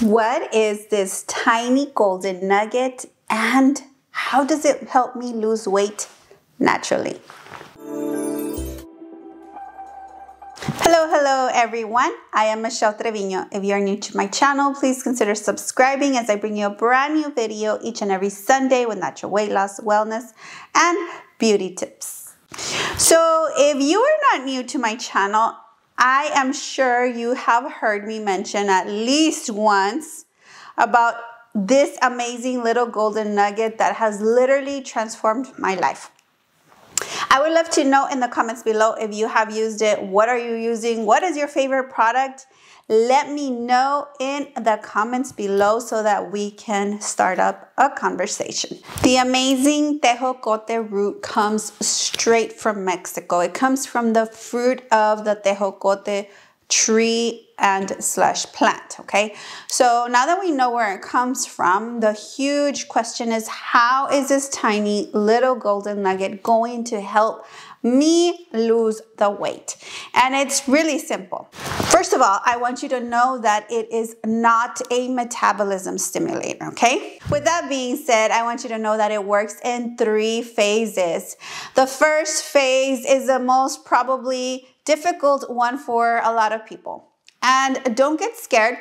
What is this tiny golden nugget and how does it help me lose weight naturally? Hello, hello everyone. I am Michelle Trevino. If you are new to my channel, please consider subscribing as I bring you a brand new video each and every Sunday with natural weight loss, wellness, and beauty tips. So if you are not new to my channel, I am sure you have heard me mention at least once about this amazing little golden nugget that has literally transformed my life. I would love to know in the comments below if you have used it, what are you using, what is your favorite product, let me know in the comments below so that we can start up a conversation. The amazing tejocote root comes straight from Mexico. It comes from the fruit of the tejocote tree and slash plant okay? So now that we know where it comes from the huge question is how is this tiny little golden nugget going to help me lose the weight and it's really simple first of all i want you to know that it is not a metabolism stimulator okay with that being said i want you to know that it works in three phases the first phase is the most probably difficult one for a lot of people. And don't get scared.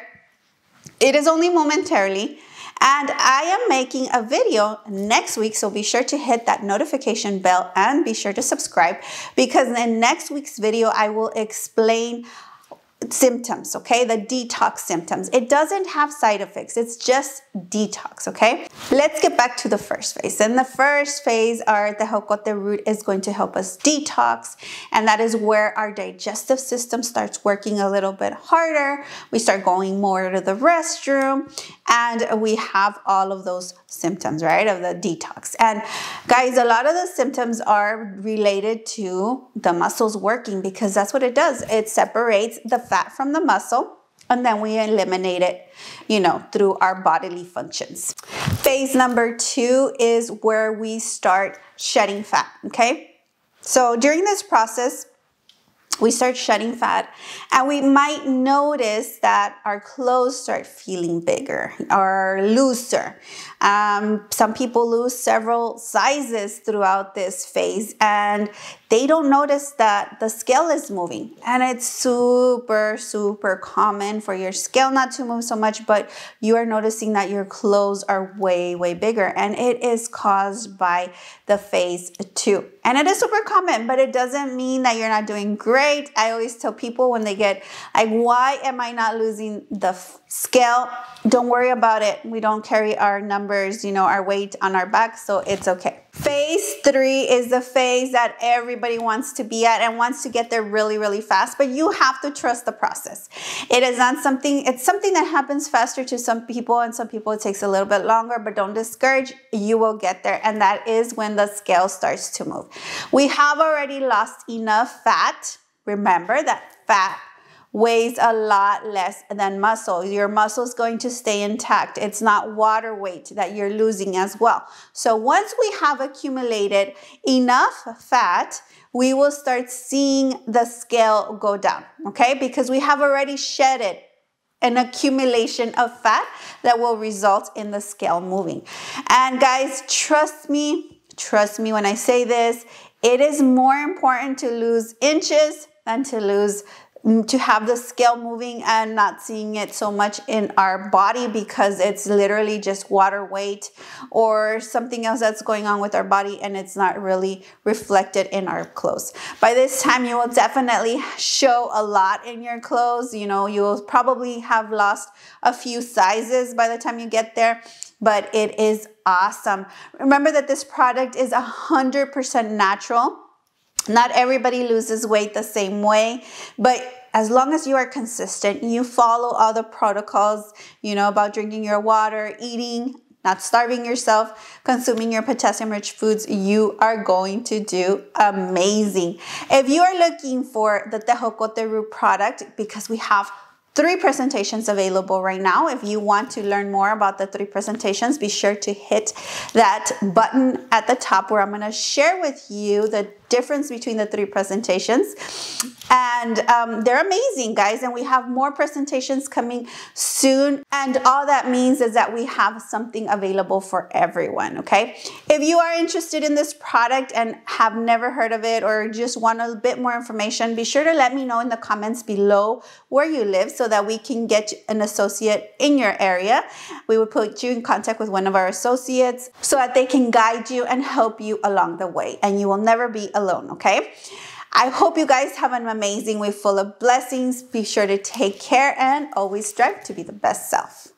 It is only momentarily. And I am making a video next week, so be sure to hit that notification bell and be sure to subscribe because in next week's video, I will explain symptoms, okay? The detox symptoms. It doesn't have side effects. It's just detox, okay? Let's get back to the first phase. In the first phase, our tejocote root is going to help us detox, and that is where our digestive system starts working a little bit harder. We start going more to the restroom, and we have all of those symptoms, right, of the detox. And guys, a lot of the symptoms are related to the muscles working because that's what it does. It separates the fat from the muscle and then we eliminate it, you know, through our bodily functions. Phase number two is where we start shedding fat, okay? So during this process, we start shedding fat and we might notice that our clothes start feeling bigger or looser. Um, some people lose several sizes throughout this phase and they don't notice that the scale is moving. And it's super, super common for your scale not to move so much, but you are noticing that your clothes are way, way bigger. And it is caused by the phase And it is super common, but it doesn't mean that you're not doing great. I always tell people when they get like, why am I not losing the scale? Don't worry about it. We don't carry our numbers, you know, our weight on our back, so it's okay. Phase three is the phase that everybody wants to be at and wants to get there really, really fast, but you have to trust the process. It is not something, it's something that happens faster to some people and some people it takes a little bit longer, but don't discourage, you will get there. And that is when the scale starts to move. We have already lost enough fat. Remember that fat weighs a lot less than muscle. Your muscle is going to stay intact. It's not water weight that you're losing as well. So once we have accumulated enough fat, we will start seeing the scale go down, okay? Because we have already shedded an accumulation of fat that will result in the scale moving. And guys, trust me, trust me when I say this, it is more important to lose inches than to lose to have the scale moving and not seeing it so much in our body because it's literally just water weight or something else that's going on with our body and it's not really reflected in our clothes. By this time, you will definitely show a lot in your clothes. You know, you will probably have lost a few sizes by the time you get there but it is awesome. Remember that this product is 100% natural. Not everybody loses weight the same way, but as long as you are consistent, you follow all the protocols, you know, about drinking your water, eating, not starving yourself, consuming your potassium rich foods, you are going to do amazing. If you are looking for the Tejocote Root product, because we have three presentations available right now. If you want to learn more about the three presentations, be sure to hit that button at the top where I'm gonna share with you the difference between the three presentations. And um, they're amazing, guys. And we have more presentations coming soon. And all that means is that we have something available for everyone, okay? If you are interested in this product and have never heard of it or just want a bit more information, be sure to let me know in the comments below where you live so that we can get an associate in your area. We would put you in contact with one of our associates so that they can guide you and help you along the way. And you will never be alone, okay? I hope you guys have an amazing week full of blessings. Be sure to take care and always strive to be the best self.